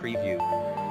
preview.